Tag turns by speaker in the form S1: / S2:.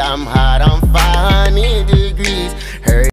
S1: I'm hot, I'm